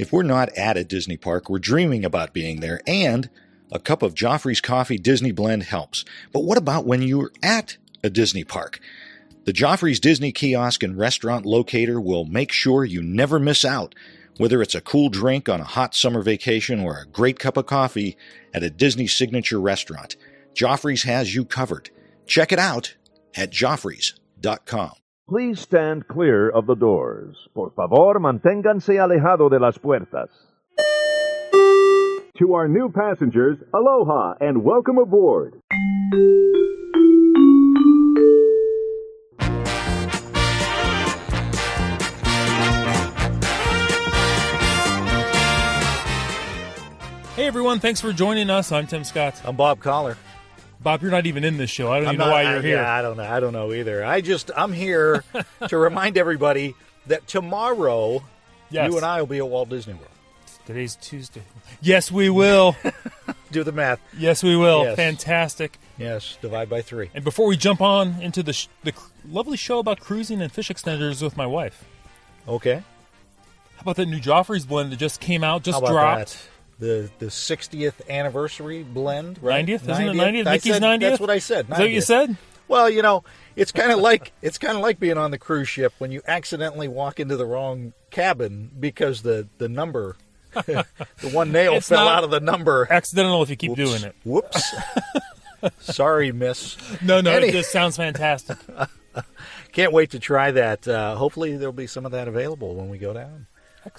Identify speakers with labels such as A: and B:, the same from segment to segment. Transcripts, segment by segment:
A: If we're not at a Disney park, we're dreaming about being there, and a cup of Joffrey's Coffee Disney Blend helps. But what about when you're at a Disney park? The Joffrey's Disney Kiosk and Restaurant Locator will make sure you never miss out. Whether it's a cool drink on a hot summer vacation or a great cup of coffee at a Disney signature restaurant, Joffrey's has you covered. Check it out at joffreys.com.
B: Please stand clear of the doors. Por favor, manténganse alejado de las puertas. To our new passengers, aloha and welcome aboard.
C: Hey everyone, thanks for joining us. I'm Tim Scott.
D: I'm Bob Collar.
C: Bob, you're not even in this show. I don't
D: I'm
C: even know why
D: I-
C: you're here.
D: Yeah, I don't know. I don't know either. I just I'm here to remind everybody that tomorrow
C: Yes.
D: you and I will be at Walt Disney World.
C: Today's Tuesday. Yes, we will.
D: Do the math.
C: yes, we will.
D: Yes.
C: Fantastic.
D: Yes, divide by three.
C: And before we jump on into the sh- the cr- lovely show about cruising and fish extenders with my wife,
D: Okay.
C: how about that new Joffrey's blend that just came out, just
D: How about
C: dropped?
D: that? The the 60th anniversary blend, right?
C: 90th? Isn't it 90th?
D: I
C: Mickey's
D: said-
C: 90th?
D: That's what I said.
C: Is that what you said?
D: Well, you know, it's kind of like it's kind of like being on the cruise ship when you accidentally walk into the wrong cabin because the the number, the one nail
C: It's
D: fell out of the number.
C: Accidental if you keep
D: Whoops.
C: doing it.
D: Whoops. Sorry, miss.
C: No, no,
D: Any-
C: it just sounds fantastic.
D: Can't wait to try that. Uh, hopefully, there'll be some of that available when we go down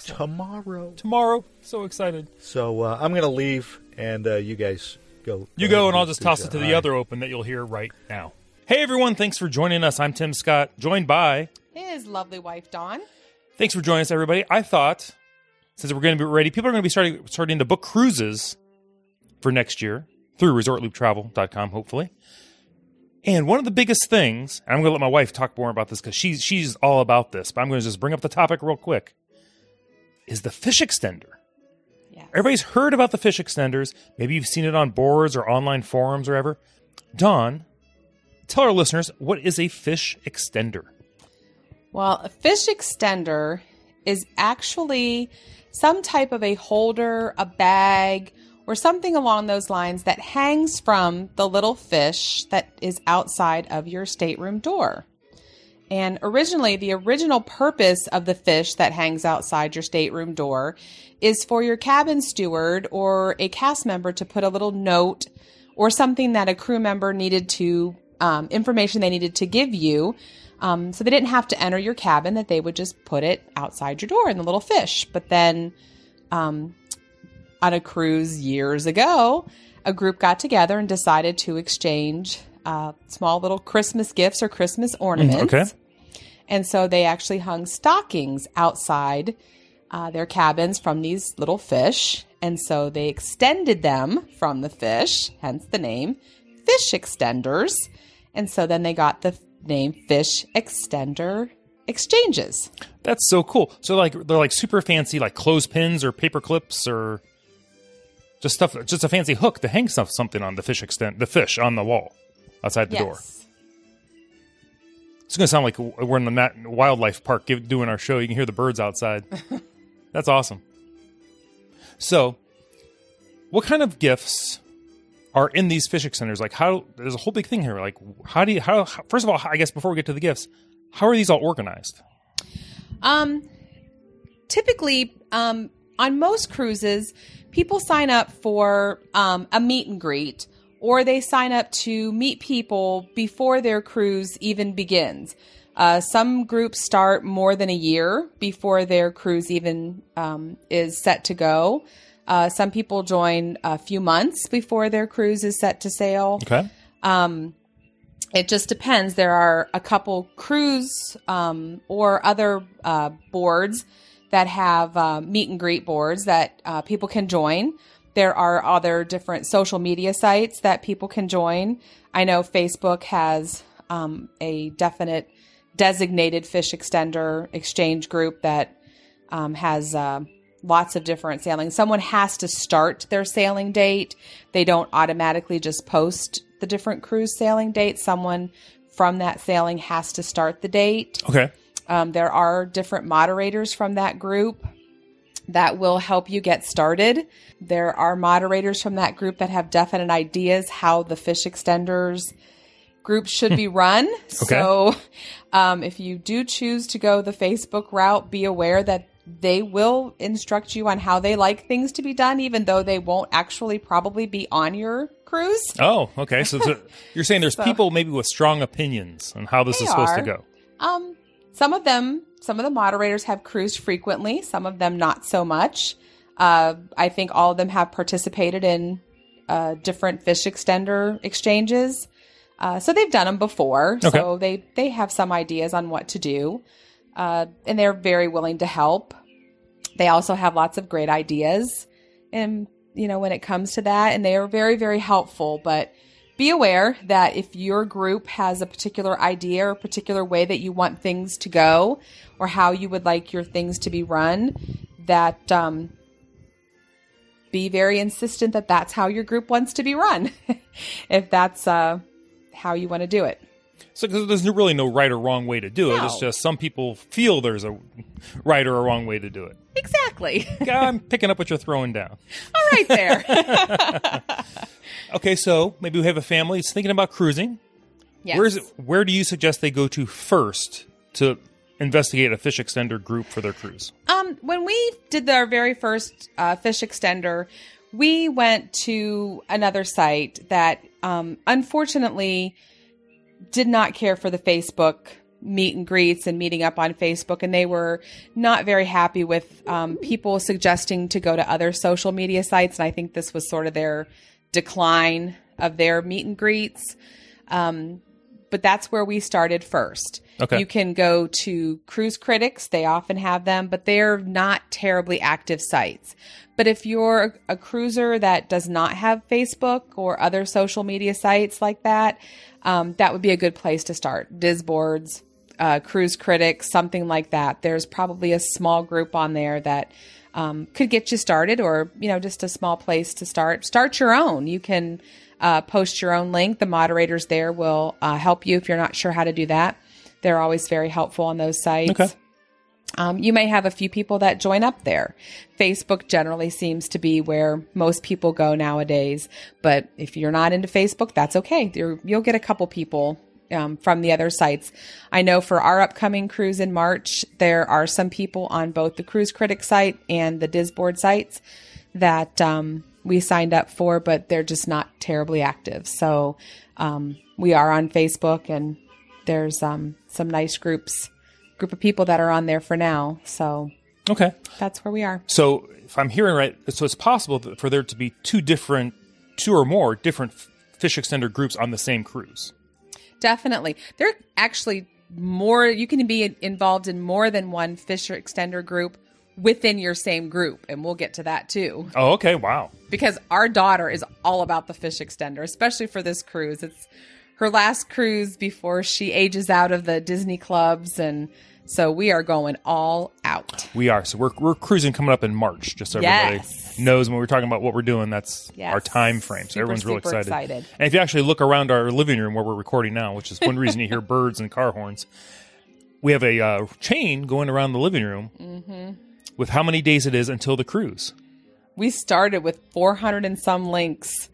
D: tomorrow.
C: Tomorrow, so excited.
D: So uh, I'm going to leave, and uh, you guys go.
C: You go, and I'll just toss it to the
D: All right.
C: other open that you'll hear right now. Hey, everyone. Thanks for joining us. I'm Tim Scott, joined by.
E: His lovely wife, Dawn.
C: Thanks for joining us, everybody. I thought, since we're going to be ready, people are going to be starting, starting to book cruises for next year through resortlooptravel.com, hopefully. And one of the biggest things, and I'm going to let my wife talk more about this because she's, she's all about this, but I'm going to just bring up the topic real quick, is the fish extender.
E: Yes.
C: Everybody's heard about the fish extenders. Maybe you've seen it on boards or online forums or ever. Dawn, tell our listeners what is a fish extender?
E: Well, a fish extender is actually some type of a holder, a bag, or something along those lines that hangs from the little fish that is outside of your stateroom door. And originally, the original purpose of the fish that hangs outside your stateroom door is for your cabin steward or a cast member to put a little note or something that a crew member needed to, um, information they needed to give you. Um, so they didn't have to enter your cabin, that they would just put it outside your door in the little fish. But then, um, on a cruise years ago, a group got together and decided to exchange uh, small little Christmas gifts or Christmas ornaments.
C: okay.
E: And so they actually hung stockings outside uh, their cabins from these little fish. And so they extended them from the fish, hence the name fish extenders. And so then they got the name fish extender exchanges.
C: That's so cool. So like they're like super fancy like clothespins or paper clips or just stuff just a fancy hook to hang stuff something on the fish extent the fish on the wall outside the door. It's going to sound like we're in the nat- wildlife park give, doing our show. You can hear the birds outside. That's awesome. So, what kind of gifts are in these fish extenders? Like how there's a whole big thing here. Like how do you how, how first of all, I guess before we get to the gifts, how are these all organized?
E: Um, typically, um, on most cruises, people sign up for um, a meet and greet, or they sign up to meet people before their cruise even begins. Uh, some groups start more than a year before their cruise even um, is set to go. Uh, some people join a few months before their cruise is set to sail.
C: Okay.
E: Um, it just depends. There are a couple cruise um, or other uh, boards that have uh, meet and greet boards that uh, people can join. There are other different social media sites that people can join. I know Facebook has um, a definite designated fish extender exchange group that um, has uh, lots of different sailing. Someone has to start their sailing date. They don't automatically just post the different cruise sailing dates. Someone from that sailing has to start the date.
C: Okay.
E: Um, there are different moderators from that group. That will help you get started. There are moderators from that group that have definite ideas how the fish extenders group should be run. So, um, if you do choose to go the Facebook route, be aware that they will instruct you on how they like things to be done, even though they won't actually probably be on your cruise.
C: Oh, okay. So, so you're saying there's
E: So-
C: people maybe with strong opinions on how this is supposed to go.
E: Um, some of them, some of the moderators have cruised frequently, some of them not so much. Uh, I think all of them have participated in uh, different fish extender exchanges. Uh, so they've done them before.
C: Okay.
E: So they, they have some ideas on what to do. Uh, and they're very willing to help. They also have lots of great ideas. And, you know, when it comes to that, and they are very, very helpful. But be aware that if your group has a particular idea or a particular way that you want things to go or how you would like your things to be run, that um, be very insistent that that's how your group wants to be run, if that's uh, how you want to do it.
C: So 'cause there's really no right or wrong way to do it. It's just some people feel there's a right or a wrong way to do it.
E: Exactly.
C: I'm picking up what you're throwing down.
E: All right there.
C: Okay, so maybe we have a family that's thinking about cruising.
E: Yes.
C: Where's where do you suggest they go to first to investigate a fish extender group for their cruise?
E: Um, when we did our very first uh, fish extender, we went to another site that um, unfortunately did not care for the Facebook meet and greets and meeting up on Facebook, and they were not very happy with um, people suggesting to go to other social media sites. And I think this was sort of their decline of their meet and greets. Um, but that's where we started first.
C: Okay.
E: You can go to Cruise Critics, they often have them, but they're not terribly active sites. But if you're a cruiser that does not have Facebook or other social media sites like that, um, that would be a good place to start. Disboards, uh, Cruise Critics, something like that. There's probably a small group on there that um, could get you started, or you know, just a small place to start. Start your own. You can uh, post your own link. The moderators there will uh, help you if you're not sure how to do that. They're always very helpful on those sites.
C: Okay.
E: Um, you may have a few people that join up there. Facebook generally seems to be where most people go nowadays. But if you're not into Facebook, that's okay. You're, you'll get a couple people um, from the other sites. I know for our upcoming cruise in March, there are some people on both the Cruise Critic site and the Disboard sites that um, we signed up for, but they're just not terribly active. So um, we are on Facebook, and there's um, some nice groups, group of people that are on there for now. So
C: Okay.
E: that's where we are.
C: So if I'm hearing right, so it's possible that for there to be two different, two or more different fish extender groups on the same cruise.
E: Definitely. There are actually more, you can be involved in more than one Fisher extender group within your same group. And we'll get to that too.
C: Oh, okay. Wow.
E: Because our daughter is all about the fish extender, especially for this cruise. It's her last cruise before she ages out of the Disney clubs. And so we are going all out.
C: We are. So we're, we're cruising coming up in March, just so everybody
E: Yes.
C: knows when we're talking about what we're doing. That's
E: Yes.
C: our time frame. So
E: Super,
C: everyone's real excited.
E: excited.
C: And if you actually look around our living room where we're recording now, which is one reason you hear birds and car horns, we have a uh, chain going around the living room
E: Mm-hmm.
C: with how many days it is until the cruise.
E: We started with 400 and some links.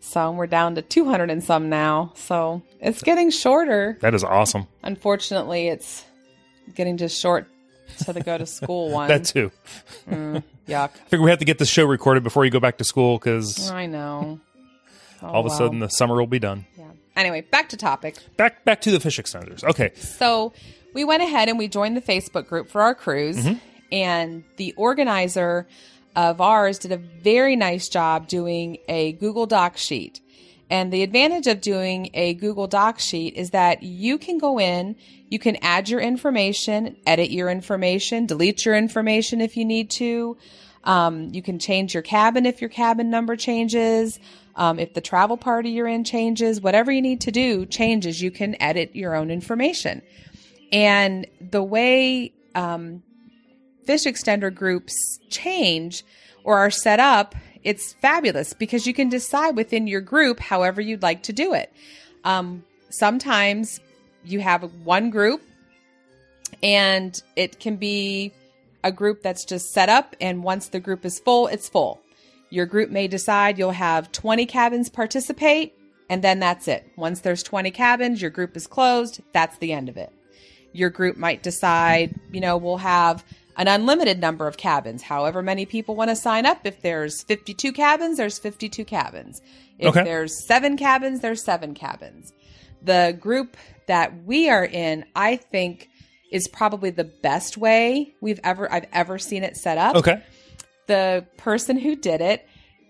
E: So we're down to 200 and some now. So it's getting shorter.
C: That is awesome.
E: Unfortunately, it's getting just short to the go to school one.
C: That too.
E: Yuck.
C: I figure we have to get this show recorded before you go back to school because
E: I know. Oh,
C: all of a sudden the summer will be done.
E: Yeah. Anyway, back to topic.
C: Back back to the fish extenders. Okay.
E: So we went ahead and we joined the Facebook group for our cruise,
C: Mm-hmm.
E: and the organizer of ours did a very nice job doing a Google Doc sheet. And the advantage of doing a Google Doc sheet is that you can go in, you can add your information, edit your information, delete your information if you need to. Um, you can change your cabin if your cabin number changes. Um, if the travel party you're in changes, whatever you need to do changes, you can edit your own information. And the way um, fish extender groups change or are set up, it's fabulous because you can decide within your group however you'd like to do it. Um, sometimes you have one group and it can be a group that's just set up, and once the group is full, it's full. Your group may decide you'll have 20 cabins participate, and then that's it. Once there's 20 cabins, your group is closed. That's the end of it. Your group might decide, you know, we'll have an unlimited number of cabins. However many people want to sign up. If there's 52 cabins, there's 52 cabins. If
C: Okay.
E: there's seven cabins, there's seven cabins. The group that we are in, I think, is probably the best way we've ever I've ever seen it set up
C: Okay.
E: the person who did it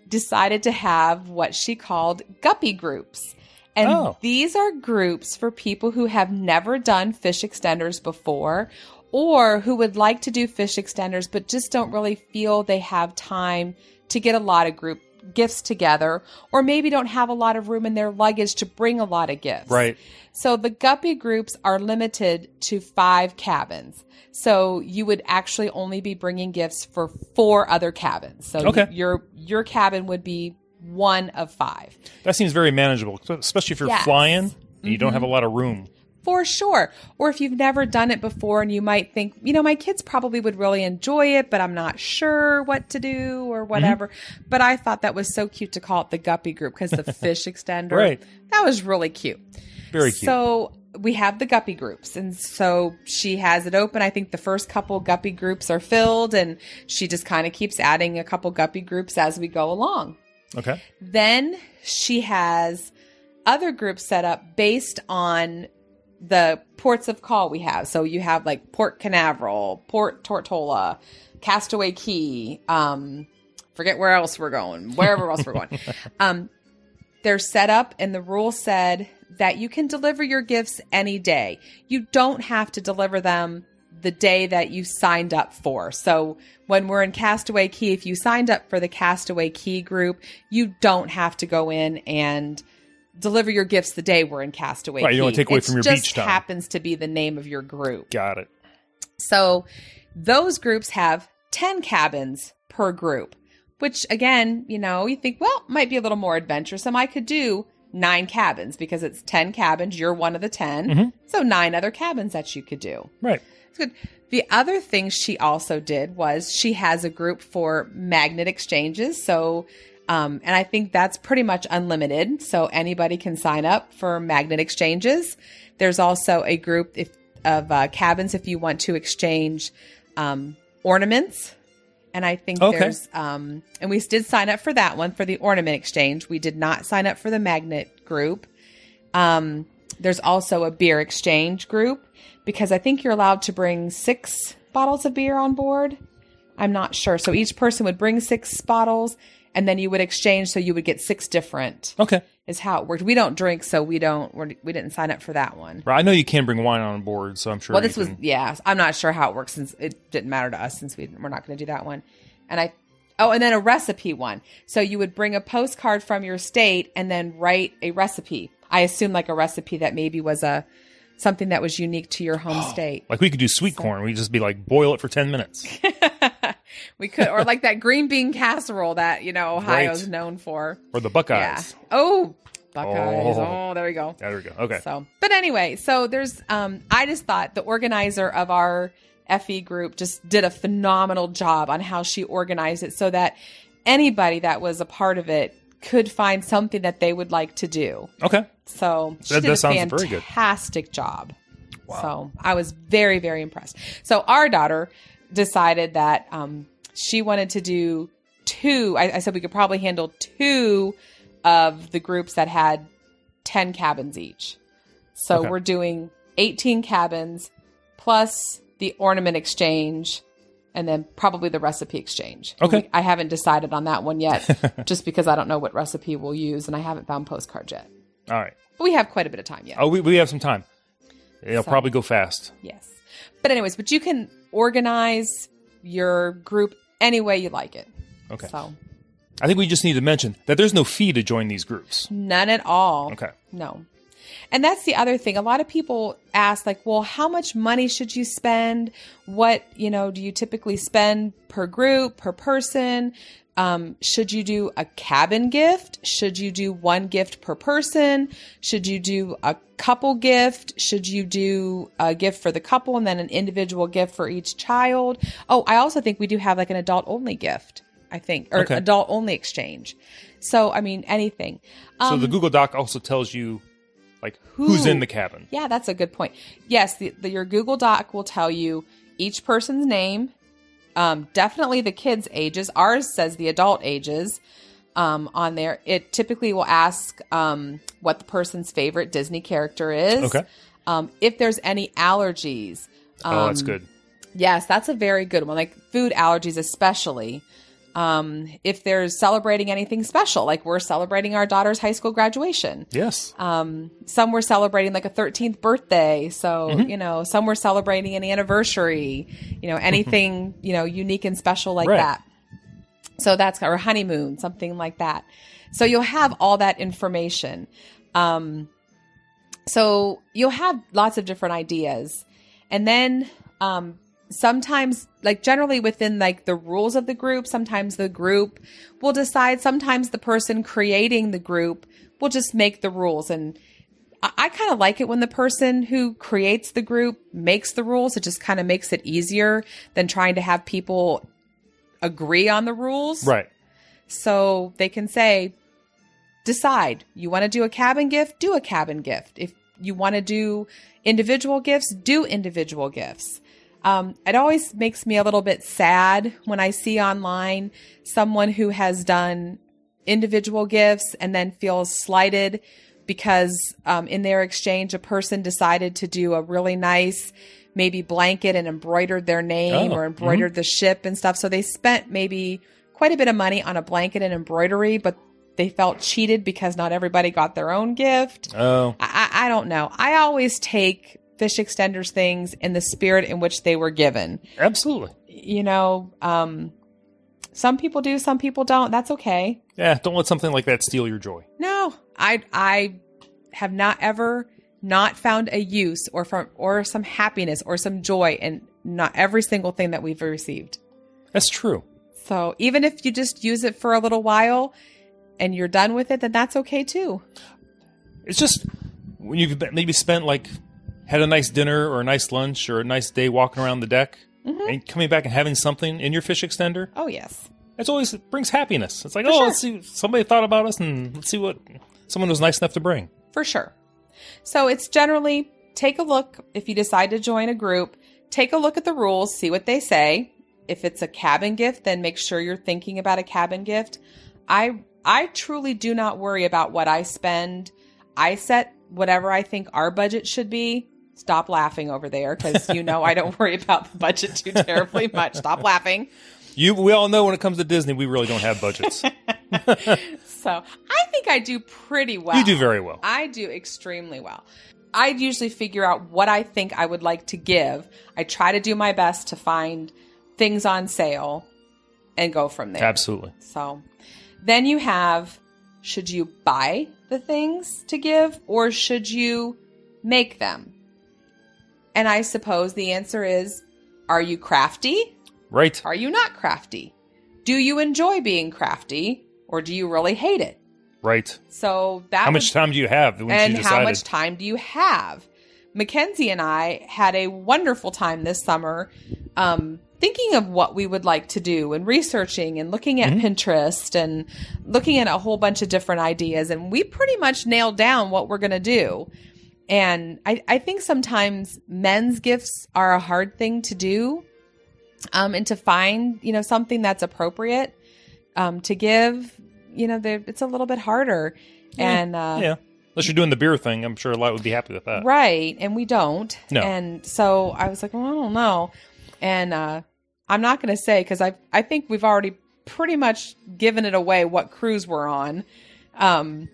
E: decided to have what she called guppy groups. And
C: Oh.
E: these are groups for people who have never done fish extenders before or who would like to do fish extenders but just don't really feel they have time to get a lot of group gifts together or maybe don't have a lot of room in their luggage to bring a lot of gifts.
C: Right.
E: So the guppy groups are limited to five cabins. So you would actually only be bringing gifts for four other cabins. So
C: Okay.
E: your your cabin would be one of five.
C: That seems very manageable, especially if you're
E: Yes. Mm-hmm.
C: flying and you don't have a lot of room.
E: For sure. Or if you've never done it before and you might think, you know, my kids probably would really enjoy it, but I'm not sure what to do or mm-hmm. whatever. But I thought that was so cute to call it the guppy group because the fish extender.
C: Right.
E: That was really cute.
C: Very cute.
E: So we have the guppy groups. And so she has it open. I think the first couple guppy groups are filled and she just kind of keeps adding a couple guppy groups as we go along.
C: Okay.
E: Then she has other groups set up based on the ports of call we have. So you have like Port Canaveral, Port Tortola, Castaway Cay, um, forget where else we're going, wherever else we're going. Um, they're set up and the rule said that you can deliver your gifts any day. You don't have to deliver them the day that you signed up for. So when we're in Castaway Cay, if you signed up for the Castaway Cay group, you don't have to go in and deliver your gifts the day we're in Castaway
C: Right,
E: Key.
C: you don't take away
E: It
C: from your
E: just
C: beach time.
E: happens to be the name of your group.
C: Got it.
E: So those groups have 10 cabins per group, which again, you know, you think, well, might be a little more adventuresome. I could do nine cabins because it's 10 cabins. You're one of the 10.
C: Mm-hmm.
E: So nine other cabins that you could do.
C: Right.
E: It's good. The other thing she also did was she has a group for magnet exchanges. So, um, and I think that's pretty much unlimited. So anybody can sign up for magnet exchanges. There's also a group if, of uh, cabins if you want to exchange um, ornaments. And I think
C: Okay.
E: there's, um, and we did sign up for that one for the ornament exchange. We did not sign up for the magnet group. Um, there's also a beer exchange group because I think you're allowed to bring six bottles of beer on board. I'm not sure. So each person would bring six bottles and then you would exchange. So you would get six different
C: Okay.
E: is how it worked. We don't drink, so we don't, we're, we didn't sign up for that one.
C: Right. I know you can bring wine on board, so I'm sure.
E: Well, this was,
C: can-
E: yeah, I'm not sure how it works since it didn't matter to us since we, we're not going to do that one. And I, oh, and then a recipe one. So you would bring a postcard from your state and then write a recipe. I assume like a recipe that maybe was a, something that was unique to your home state.
C: like we could do sweet corn. We just be like boil it for ten minutes.
E: We could, or like that green bean casserole that, you know, Ohio's
C: Right.
E: known for.
C: or the
E: Yeah.
C: Buckeyes.
E: Oh, Buckeyes.
C: Oh.
E: Oh, there we go.
C: There we go. Okay.
E: So, but anyway, so there's, um, I just thought the organizer of our FE group just did a phenomenal job on how she organized it so that anybody that was a part of it could find something that they would like to do.
C: Okay.
E: So she
C: That-
E: did
C: that
E: a
C: sounds very good.
E: fantastic job. Wow. So I was very, very impressed. So our daughter decided that um, she wanted to do two. I, I said we could probably handle two of the groups that had 10 cabins each. So
C: Okay.
E: we're doing 18 cabins plus the ornament exchange and then probably the recipe exchange.
C: Okay.
E: We- I haven't decided on that one yet just because I don't know what recipe we'll use and I haven't found postcards yet.
C: All right.
E: But we have quite a bit of time yet.
C: Oh, we, we have some time. It'll
E: So-
C: probably go fast.
E: Yes. But anyways, but you can organize your group any way you like it.
C: Okay.
E: So
C: I think we just need to mention that there's no fee to join these groups.
E: none at all.
C: Okay.
E: No. And that's the other thing. A lot of people ask, like, well, how much money should you spend? What, you know, do you typically spend per group, per person? Um, should you do a cabin gift? Should you do one gift per person? Should you do a couple gift? Should you do a gift for the couple and then an individual gift for each child? Oh, I also think we do have like an adult only gift, I think, or
C: Okay.
E: adult only exchange. So, I mean, anything.
C: so
E: Um,
C: the Google Doc also tells you like who's in the cabin.
E: Yeah, that's a good point. Yes, the, the, your Google Doc will tell you each person's name, um, definitely the kids' ages. Ours says the adult ages um, on there. It typically will ask um, what the person's favorite Disney character is.
C: Okay.
E: Um, if there's any allergies.
C: oh, that's
E: Um,
C: good.
E: Yes, that's a very good one. Like food allergies, especially. Um, if there's celebrating anything special, like we're celebrating our daughter's high school graduation.
C: Yes.
E: um, some were celebrating like a 13th birthday. So you know some were celebrating an anniversary you know anything you know unique and special like
C: Right.
E: that. So that's or honeymoon something like that. So you'll have all that information. Um, so you'll have lots of different ideas. And then um, sometimes like generally within like the rules of the group sometimes the group will decide sometimes the person creating the group will just make the rules and i, I kind of like it when the person who creates the group makes the rules it just kind of makes it easier than trying to have people agree on the rules
C: Right.
E: so they can say, decide. You want to do a cabin gift? Do a cabin gift. If you want to do individual gifts, do individual gifts. Um, it always makes me a little bit sad when I see online someone who has done individual gifts and then feels slighted because um, in their exchange, a person decided to do a really nice, maybe blanket and embroidered their name
C: Oh,
E: or embroidered the ship and stuff. So they spent maybe quite a bit of money on a blanket and embroidery, but they felt cheated because not everybody got their own gift.
C: Oh,
E: I I don't know. I always take fish extenders things in the spirit in which they were given.
C: absolutely.
E: You know, um, some people do, some people don't. That's okay.
C: Yeah. Don't let something like that steal your joy.
E: No, I I have not ever not found a use or from or some happiness or some joy in not every single thing that we've received.
C: That's true.
E: So even if you just use it for a little while and you're done with it, then that's okay too.
C: It's just when you've maybe spent like had a nice dinner or a nice lunch or a nice day walking around the deck
E: Mm-hmm.
C: and coming back and having something in your fish extender.
E: Oh yes.
C: It's always it brings happiness. It's like,
E: For
C: oh,
E: sure.
C: let's see, somebody thought about us, and let's see what someone was nice enough to bring.
E: for sure. So it's generally take a look if you decide to join a group, take a look at the rules, see what they say. If it's a cabin gift, then make sure you're thinking about a cabin gift. I I truly do not worry about what I spend. I set whatever I think our budget should be. Stop laughing over there because you know I don't worry about the budget too terribly much. Stop laughing.
C: You, we all know when it comes to Disney, we really don't have budgets.
E: So I think I do pretty well.
C: you do very well.
E: I do extremely well. I usually figure out what I think I would like to give. I try to do my best to find things on sale and go from there.
C: Absolutely.
E: So then you have should you buy the things to give or should you make them? And I suppose the answer is are you crafty?
C: Right.
E: Are you not crafty? Do you enjoy being crafty or do you really hate it?
C: Right.
E: So that
C: How
E: would-
C: much time do you have when
E: and how much time do you have? Mackenzie and I had a wonderful time this summer um, thinking of what we would like to do and researching and looking at
C: Mm-hmm.
E: Pinterest and looking at a whole bunch of different ideas. And we pretty much nailed down what we're going to do. And I, I think sometimes men's gifts are a hard thing to do um, and to find, you know, something that's appropriate um, to give, you know, it's a little bit harder. And uh,
C: yeah. Unless you're doing the beer thing, I'm sure a lot would be happy with that.
E: Right. And we don't.
C: No.
E: And so I was like, well, I don't know. And uh, I'm not going to say because I I think we've already pretty much given it away what cruise we're on. Um,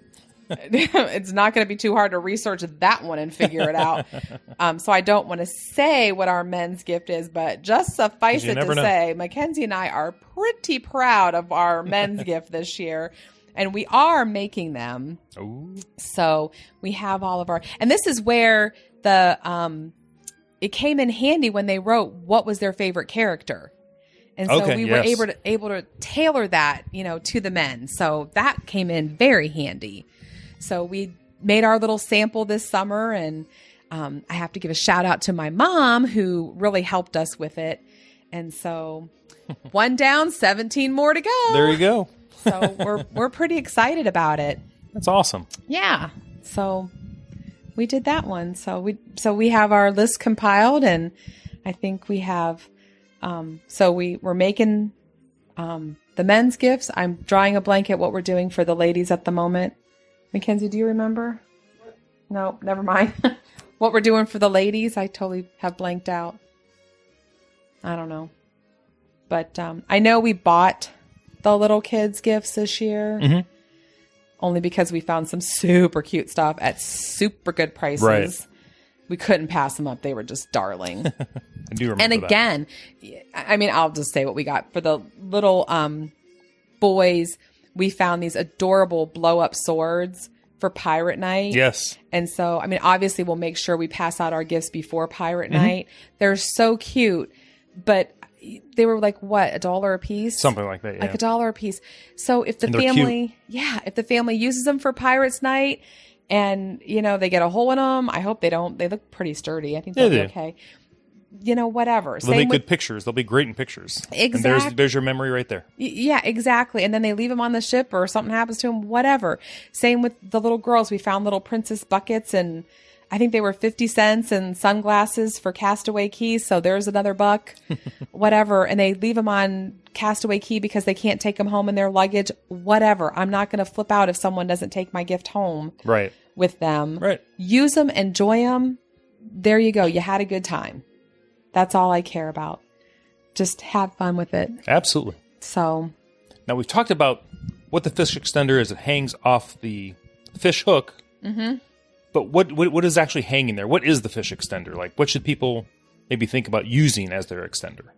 E: it's not going to be too hard to research that one and figure it out. Um, so I don't want to say what our men's gift is, but just suffice it to
C: know.
E: say, Mackenzie and I are pretty proud of our men's gift this year. and we are making them.
C: Ooh.
E: So we have all of our, and this is where the um, it came in handy when they wrote what was their favorite character, and so
C: Okay,
E: we were able to able to tailor that, you know, to the men. So that came in very handy. So we made our little sample this summer, and um, I have to give a shout out to my mom who really helped us with it. And so one down, seventeen more to go.
C: There you go.
E: so we're we're pretty excited about it.
C: That's awesome.
E: Yeah. So we did that one. So we so we have our list compiled and I think we have um so we we're making um the men's gifts. I'm drawing a blanket what we're doing for the ladies at the moment. Mackenzie, do you remember? No, never mind. what we're doing for the ladies, I totally have blanked out. I don't know. But um I know we bought the little kids gifts this year
C: Mhm.
E: only because we found some super cute stuff at super good prices.
C: Right.
E: We couldn't pass them up. They were just darling.
C: I do remember
E: and
C: that.
E: again, I mean, I'll just say what we got for the little um, boys. We found these adorable blow up swords for Pirate Night.
C: Yes.
E: And so, I mean, obviously, we'll make sure we pass out our gifts before Pirate
C: Mm-hmm.
E: Night. They're so cute, but they were like what a dollar a piece,
C: Something like that. Yeah.
E: like a dollar a piece. So if the family, yeah, if the family uses them for Pirates Night, and you know they get a hole in them, I hope they don't. They look pretty sturdy. I think they'll
C: they
E: be okay. You know, whatever.
C: They'll
E: Same
C: make
E: with
C: good pictures. They'll be great in pictures. And there's there's your memory right there.
E: Y- Yeah, exactly. And then they leave them on the ship or something happens to them, whatever. Same with the little girls. We found little princess buckets and I think they were 50 cents and sunglasses for Castaway Cay. So there's another buck, whatever. And they leave them on Castaway Cay because they can't take them home in their luggage, whatever. I'm not going to flip out if someone doesn't take my gift home
C: Right.
E: with them.
C: Right.
E: Use them, enjoy them. There you go. You had a good time. That's all I care about. Just have fun with it.
C: Absolutely.
E: So
C: Now we've talked about what the fish extender is. It hangs off the fish hook. Mm-hmm. But what, what what is actually hanging there? What is the fish extender? Like, what should people maybe think about using as their extender?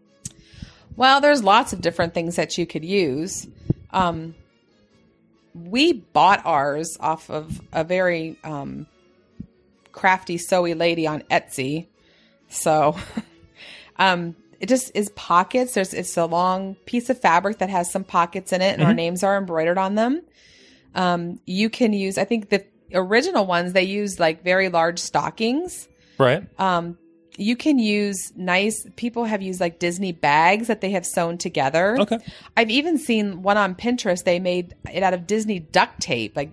E: Well, there's lots of different things that you could use. Um, we bought ours off of a very um, crafty sewy lady on Etsy. So um, it just is pockets. There's it's a long piece of fabric that has some pockets in it, and our names are embroidered on them. Um, you can use. I think the original ones they use like very large stockings
C: Right.
E: um, you can use nice people have used like disney bags that they have sewn together
C: Okay.
E: i've even seen one on pinterest they made it out of disney duct tape like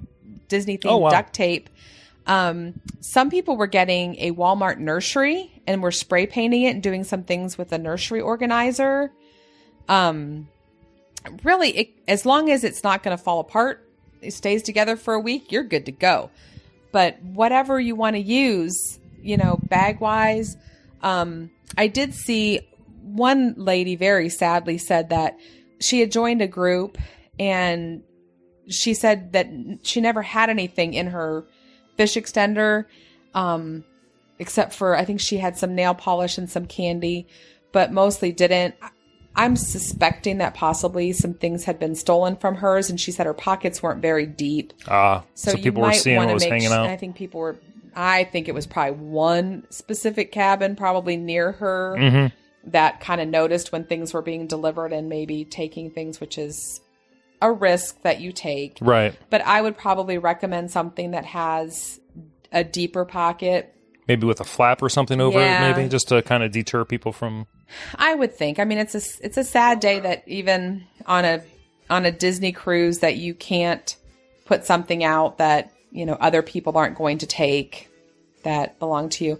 E: disney themed
C: Oh, wow.
E: duct tape um, some people were getting a walmart nursery and were spray painting it and doing some things with a nursery organizer. Um, really it, as long as it's not going to fall apart it stays together for a week you're good to go. But whatever you want to use you know bag wise um i did see one lady very sadly said that she had joined a group and she said that she never had anything in her fish extender um except for i think she had some nail polish and some candy but mostly didn't i'm suspecting that possibly some things had been stolen from hers and she said her pockets weren't very deep
C: Ah,
E: so,
C: so,
E: you
C: people were seeing what was hanging
E: su-
C: out.
E: I think people were. I think it was probably one specific cabin, probably near her,
C: Mm-hmm.
E: that kind of noticed when things were being delivered and maybe taking things, which is a risk that you take.
C: Right.
E: But I would probably recommend something that has a deeper pocket.
C: Maybe with a flap or something over
E: Yeah.
C: it, maybe just to kind of deter people from.
E: I would think. I mean, it's a it's a sad day that even on a on a Disney cruise that you can't put something out that you know other people aren't going to take that belong to you.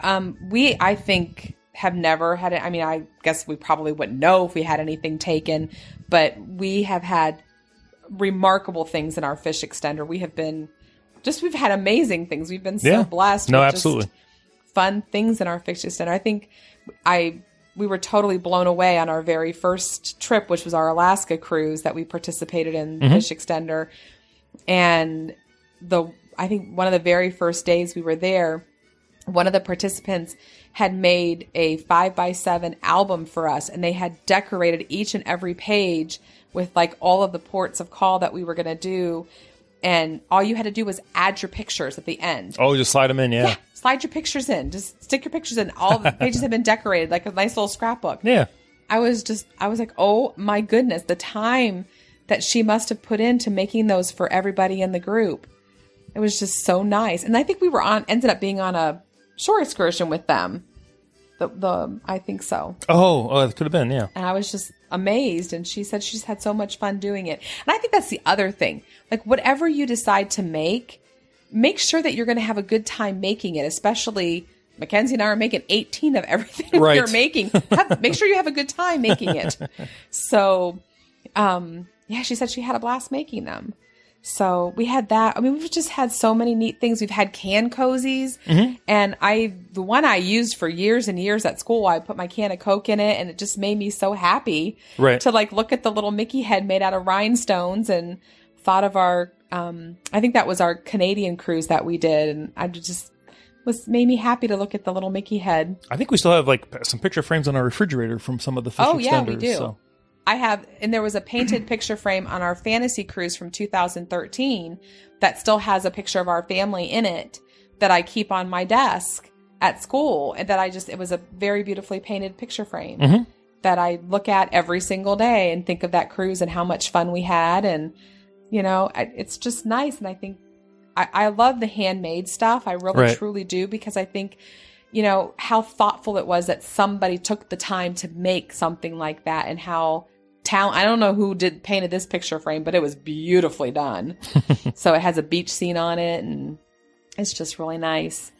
E: Um, we, I think, have never had it. I mean, I guess we probably wouldn't know if we had anything taken, but we have had remarkable things in our fish extender. We have been just we've had amazing things. We've been so
C: Yeah.
E: blessed.
C: No, absolutely.
E: fun things in our fish extender. I think I we were totally blown away on our very first trip, which was our Alaska cruise that we participated in
C: Mm-hmm.
E: fish extender, and the I think one of the very first days we were there, one of the participants had made a five by seven album for us and they had decorated each and every page with like all of the ports of call that we were going to do. And all you had to do was add your pictures at the end.
C: Oh, just slide them in. Yeah.
E: Yeah, slide your pictures in. Just stick your pictures in. All the pages have been decorated like a nice little scrapbook.
C: Yeah.
E: I was just, I was like, oh my goodness, the time that she must have put into making those for everybody in the group. It was just so nice. And I think we were on, ended up being on a shore excursion with them. The, the, I think so.
C: Oh, oh, it could have been. Yeah.
E: And I was just amazed. And she said she's had so much fun doing it. And I think that's the other thing. Like, whatever you decide to make, make sure that you're going to have a good time making it, especially Mackenzie and I are making 18 of everything
C: Right.
E: you're making. Have, make sure you have a good time making it. So, um, yeah, she said she had a blast making them. So we had that. I mean, we've just had so many neat things. We've had can cozies,
C: Mm-hmm.
E: and I the one I used for years and years at school. I put my can of Coke in it, and it just made me so happy
C: Right.
E: to like look at the little Mickey head made out of rhinestones, and thought of our. Um, I think that was our Canadian cruise that we did, and I just was made me happy to look at the little Mickey head.
C: I think we still have like some picture frames on our refrigerator from some of the fish
E: Oh,
C: extenders.
E: yeah, we do.
C: So.
E: I have, and there was a painted picture frame on our fantasy cruise from 2013 that still has a picture of our family in it that I keep on my desk at school. And that I just, it was a very beautifully painted picture frame mm-hmm. that I look at every single day and think of that cruise and how much fun we had. And, you know, I, it's just nice. And I think I, I love the handmade stuff. I really
C: Right.
E: truly do because I think, you know, how thoughtful it was that somebody took the time to make something like that and how talent. I don't know who did painted this picture frame, but it was beautifully done. so it has a beach scene on it and it's just really nice.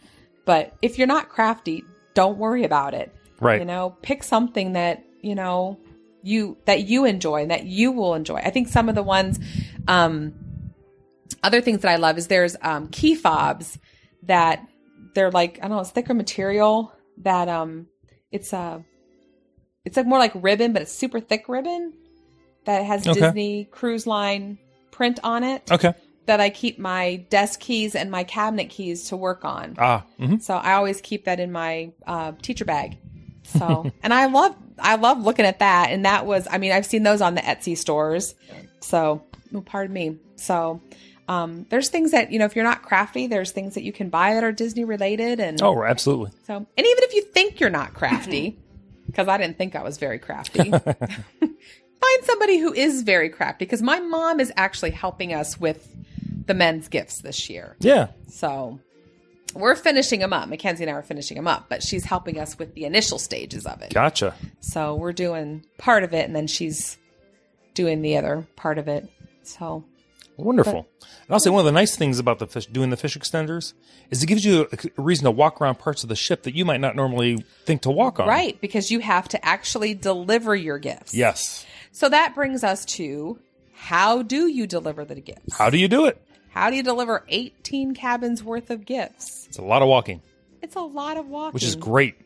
E: But if you're not crafty, don't worry about it.
C: Right.
E: You know, pick something that, you know, you that you enjoy and that you will enjoy. I think some of the ones um other things that I love is there's um key fobs that they're like I don't know, it's thicker material that um it's a it's like more like ribbon, but it's super thick ribbon that has
C: Okay.
E: Disney cruise line print on it
C: Okay.
E: that I keep my desk keys and my cabinet keys to work on.
C: Ah. hmm
E: So I always keep that in my uh, teacher bag. So, and I love, I love looking at that. And that was, I mean, I've seen those on the Etsy stores. So, oh, pardon me. So, um, there's things that, you know, if you're not crafty, there's things that you can buy that are Disney related. And
C: Oh, absolutely.
E: so, and even if you think you're not crafty, because I didn't think I was very crafty, find somebody who is very crafty. Because my mom is actually helping us with the men's gifts this year.
C: Yeah.
E: So we're finishing them up. Mackenzie and I are finishing them up, but she's helping us with the initial stages of it.
C: Gotcha.
E: So we're doing part of it, and then she's doing the other part of it. So
C: Wonderful. and I'll say one of the nice things about the fish doing the fish extenders is it gives you a, reason to walk around parts of the ship that you might not normally think to walk on.
E: right, because you have to actually deliver your gifts.
C: Yes.
E: So that brings us to how do you deliver the gifts?
C: How do you do it?
E: How do you deliver 18 cabins worth of gifts?
C: It's a lot of walking,
E: It's a lot of walking.
C: which is great.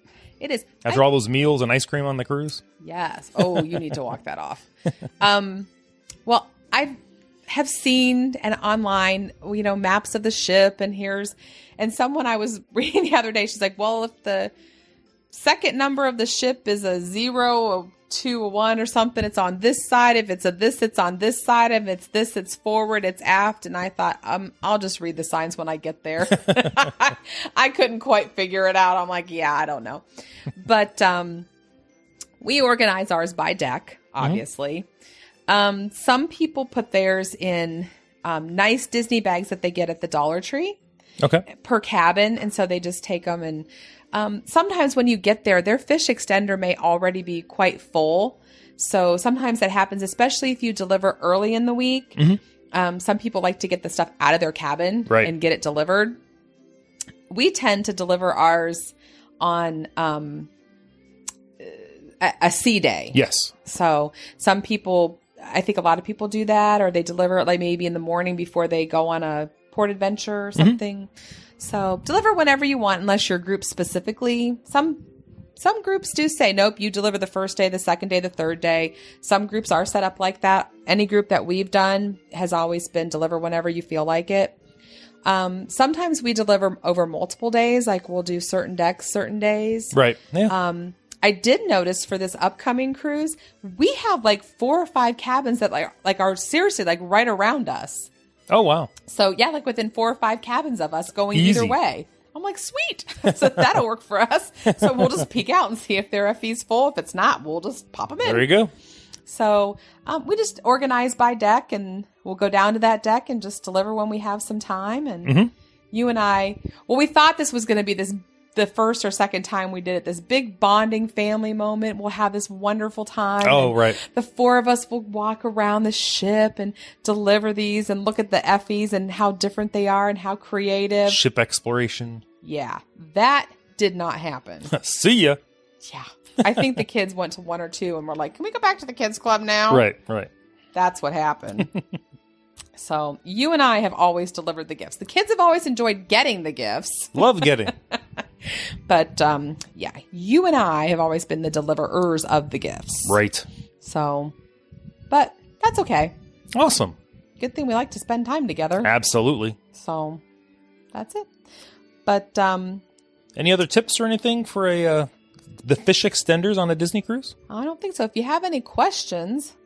E: It is.
C: After
E: I-
C: all those meals and ice cream on the cruise.
E: Yes. Oh, you need to walk that off. Um, well, I have seen and online, you know, maps of the ship, and here's, and someone I was reading the other day, she's like, well, if the second number of the ship is a zero, a two, a one, or something, it's on this side. If it's a this, it's on this side. If it's this, it's forward, it's aft. And I thought, um, I'll just read the signs when I get there. I couldn't quite figure it out. I'm like, yeah, I don't know. But um, we organize ours by deck, obviously. Um, some people put theirs in um, nice Disney bags that they get at the Dollar Tree
C: Okay.
E: per cabin, and so they just take them. And um, sometimes when you get there, their fish extender may already be quite full. So sometimes that happens, especially if you deliver early in the week. Um, some people like to get the stuff out of their cabin
C: Right.
E: and get it delivered. We tend to deliver ours on um, a, a sea day.
C: Yes.
E: So some people, I think a lot of people do that, or they deliver it like maybe in the morning before they go on a port adventure or something. So deliver whenever you want, unless your group specifically. Some some groups do say nope, you deliver the first day, the second day, the third day. Some groups are set up like that. Any group that we've done has always been deliver whenever you feel like it. Um, sometimes we deliver over multiple days, like we'll do certain decks certain days.
C: Right. Yeah.
E: Um, I did notice for this upcoming cruise, we have like four or five cabins that like like are seriously like right around us.
C: oh wow.
E: So yeah, like within four or five cabins of us going
C: Easy.
E: either way. I'm like, sweet. so that'll work for us. So we'll just peek out and see if their FE's full. If it's not, we'll just pop them in.
C: There you go.
E: So um, we just organize by deck, and we'll go down to that deck and just deliver when we have some time. And
C: Mm-hmm.
E: you and I, well, we thought this was going to be this the first or second time we did it. This big bonding family moment. We'll have this wonderful time.
C: Oh, right.
E: The four of us will walk around the ship and deliver these and look at the effies and how different they are and how creative.
C: Ship exploration.
E: Yeah, that did not happen.
C: See ya.
E: yeah. I think the kids went to one or two and were like, "Can we go back to the kids club now?"
C: Right. Right.
E: That's what happened. so you and I have always delivered the gifts. The kids have always enjoyed getting the gifts,
C: Love getting.
E: but um, yeah, you and I have always been the deliverers of the gifts.
C: right.
E: So, but that's okay.
C: Awesome.
E: Good thing we like to spend time together.
C: Absolutely.
E: So that's it. But um,
C: Any other tips or anything for a uh, the fish extenders on a Disney cruise?
E: I don't think so. If you have any questions,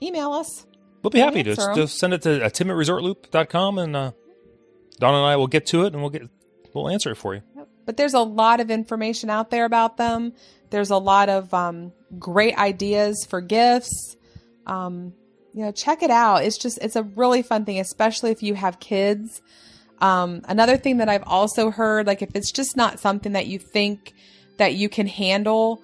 E: email us.
C: We'll be happy to just send it to uh, tim at resortloop.com and uh, Dawn and I will get to it and we'll get we'll answer it for you.
E: But there's a lot of information out there about them. There's a lot of um, great ideas for gifts. Um, you know, check it out. It's just it's a really fun thing, especially if you have kids. Um, another thing that I've also heard, like if it's just not something that you think that you can handle,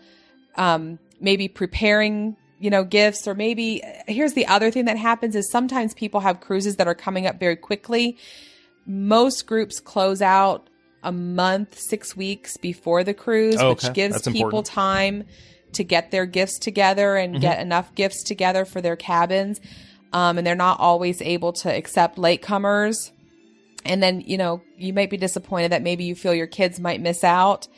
E: um, maybe preparing, you know, gifts, or maybe here's the other thing that happens is sometimes people have cruises that are coming up very quickly. Most groups close out a month, six weeks before the cruise,
C: Oh,
E: which gives
C: That's
E: people
C: important.
E: time to get their gifts together and
C: Mm-hmm.
E: get enough gifts together for their cabins. Um, and they're not always able to accept latecomers. And then, you know, you might be disappointed that maybe you feel your kids might miss out.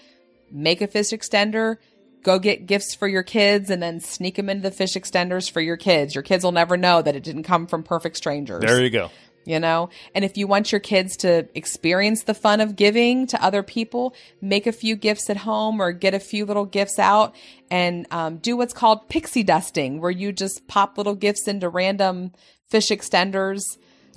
E: Make a fish extender, go get gifts for your kids, and then sneak them into the fish extenders for your kids. Your kids will never know that it didn't come from perfect strangers
C: There you go.
E: You know and if you want your kids to experience the fun of giving to other people make a few gifts at home or get a few little gifts out and um, do what's called pixie dusting where you just pop little gifts into random fish extenders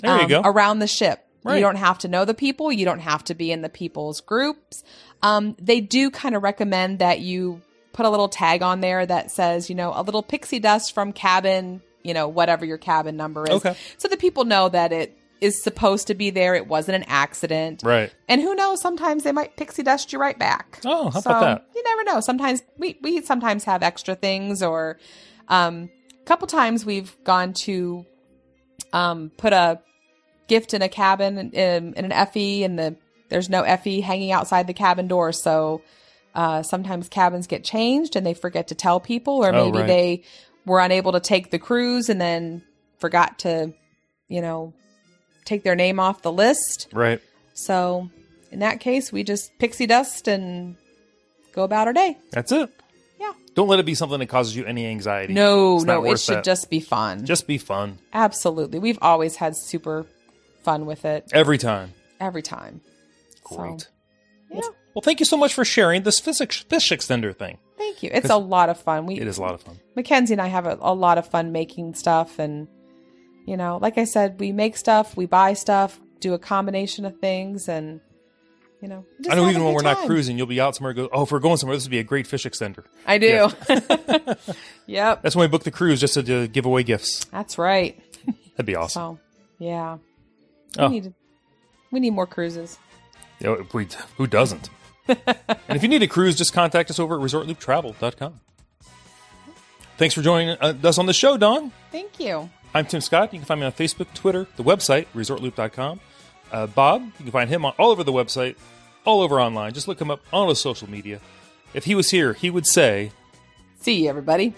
C: There you
E: um,
C: go.
E: around the ship
C: Right.
E: you don't have to know the people you don't have to be in the people's groups um, they do kind of recommend that you put a little tag on there that says you know a little pixie dust from cabin you know whatever your cabin number is
C: Okay.
E: so that people know that it is supposed to be there. It wasn't an accident.
C: Right.
E: And who knows? Sometimes they might pixie dust you right back.
C: Oh, how
E: so
C: about that?
E: You never know. Sometimes we we sometimes have extra things, or um, a couple times we've gone to um, put a gift in a cabin in, in an Effie and the there's no Effie hanging outside the cabin door, so. Uh, sometimes cabins get changed and they forget to tell people, or
C: Oh,
E: maybe
C: right.
E: they were unable to take the cruise and then forgot to, you know, take their name off the list.
C: Right.
E: So in that case, we just pixie dust and go about our day.
C: That's it.
E: Yeah.
C: Don't let it be something that causes you any anxiety.
E: No,
C: It's
E: no, it should
C: that.
E: just be fun.
C: just be fun
E: Absolutely. We've always had super fun with it
C: every time.
E: every time.
C: Great.
E: So, yeah.
C: Well, thank you so much for sharing this fish, fish extender thing.
E: Thank you. It's a lot of fun. We
C: It is a lot of fun.
E: Mackenzie and I have a, a lot of fun making stuff and you know, like I said, we make stuff, we buy stuff, do a combination of things and you know,
C: I know even when we're not cruising, you'll be out somewhere. and Go, oh, if we're going somewhere, this would be a great fish extender.
E: I do. yep.
C: That's when we book the cruise just to, to give away gifts.
E: That's right.
C: That'd be awesome.
E: So, yeah. We
C: Oh.
E: need we need more cruises.
C: Yeah, we, who doesn't? and if you need a cruise, just contact us over at resortlooptravel.com. Thanks for joining uh, us on the show, Dawn.
E: Thank you.
C: I'm Tim Scott. You can find me on Facebook, Twitter, the website, resortloop.com. Uh, Bob, you can find him on, all over the website, all over online. Just look him up on the social media. If he was here, he would say,
E: See you everybody.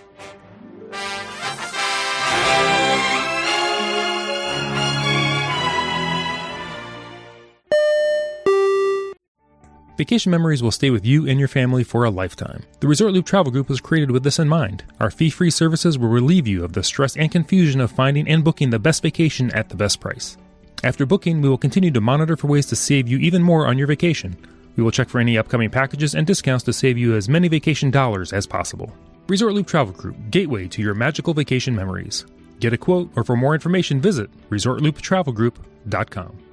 C: Vacation memories will stay with you and your family for a lifetime. The Resort Loop Travel Group was created with this in mind. Our fee free services will relieve you of the stress and confusion of finding and booking the best vacation at the best price. After booking, we will continue to monitor for ways to save you even more on your vacation. We will check for any upcoming packages and discounts to save you as many vacation dollars as possible. Resort Loop Travel Group, gateway to your magical vacation memories. Get a quote or for more information, visit resortlooptravelgroup.com.